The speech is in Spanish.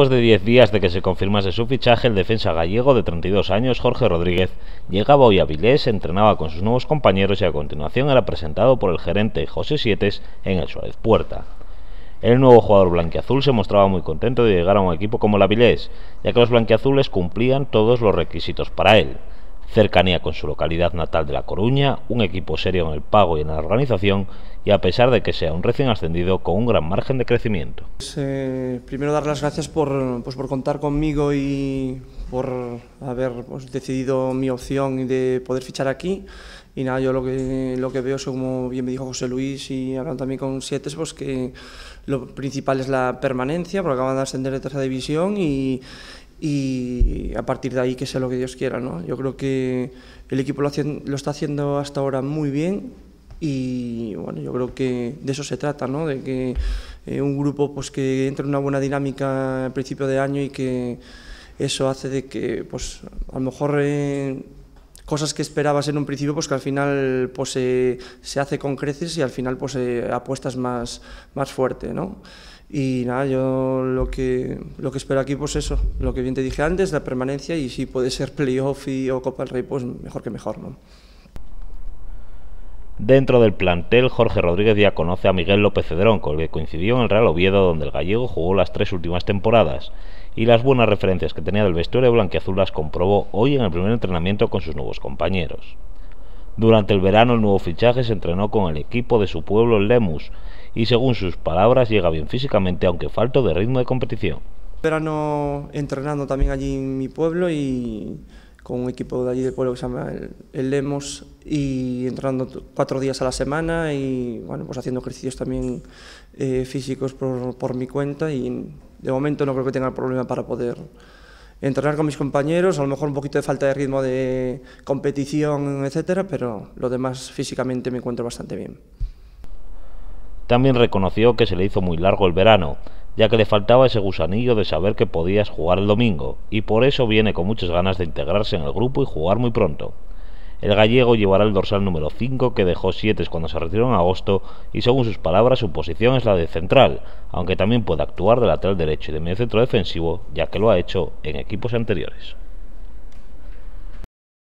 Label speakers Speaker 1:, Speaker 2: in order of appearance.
Speaker 1: Después de 10 días de que se confirmase su fichaje, el defensa gallego de 32 años, Jorge Rodríguez, llegaba hoy a Vilés, entrenaba con sus nuevos compañeros y a continuación era presentado por el gerente José Sietes en el Suárez Puerta. El nuevo jugador blanquiazul se mostraba muy contento de llegar a un equipo como la Vilés, ya que los blanquiazules cumplían todos los requisitos para él cercanía con su localidad natal de La Coruña, un equipo serio en el pago y en la organización y a pesar de que sea un recién ascendido con un gran margen de crecimiento.
Speaker 2: Pues, eh, primero dar las gracias por, pues, por contar conmigo y por haber pues, decidido mi opción de poder fichar aquí. Y nada, yo lo que, lo que veo es, como bien me dijo José Luis y hablando también con Siete, pues que lo principal es la permanencia, porque acaban de ascender de tercera división y, y a partir de ahí que sea lo que Dios quiera. ¿no? Yo creo que el equipo lo, lo, está haciendo hasta ahora muy bien y bueno, yo creo que de eso se trata, ¿no? de que eh, un grupo pues, que entre en una buena dinámica al principio de año y que eso hace de que pues, a lo mejor... Eh, cosas que esperabas en un principio, pues que al final pues, se, se hace con creces y al final pues eh, apuestas más, más fuerte, ¿no? Y nada, yo lo que, lo que espero aquí, pues eso, lo que bien te dije antes, la permanencia y si puede ser playoff y, o Copa del Rey, pues mejor que mejor, ¿no?
Speaker 1: Dentro del plantel, Jorge Rodríguez ya conoce a Miguel López Cedrón, con el que coincidió en el Real Oviedo, donde el gallego jugó las tres últimas temporadas, y las buenas referencias que tenía del vestuario blanquiazul las comprobó hoy en el primer entrenamiento con sus nuevos compañeros. Durante el verano el nuevo fichaje se entrenó con el equipo de su pueblo Lemus, y según sus palabras llega bien físicamente aunque falto de ritmo de competición.
Speaker 2: Verano entrenando también allí en mi pueblo y con un equipo de allí del pueblo que se llama el, Lemos y entrando cuatro días a la semana y bueno, pues haciendo ejercicios también eh, físicos por, por, mi cuenta y de momento no creo que tenga problema para poder entrenar con mis compañeros, a lo mejor un poquito de falta de ritmo de competición, etcétera, pero lo demás físicamente me encuentro bastante bien.
Speaker 1: También reconoció que se le hizo muy largo el verano, ya que le faltaba ese gusanillo de saber que podías jugar el domingo, y por eso viene con muchas ganas de integrarse en el grupo y jugar muy pronto. El gallego llevará el dorsal número 5 que dejó 7 cuando se retiró en agosto y según sus palabras su posición es la de central, aunque también puede actuar de lateral derecho y de medio centro defensivo ya que lo ha hecho en equipos anteriores.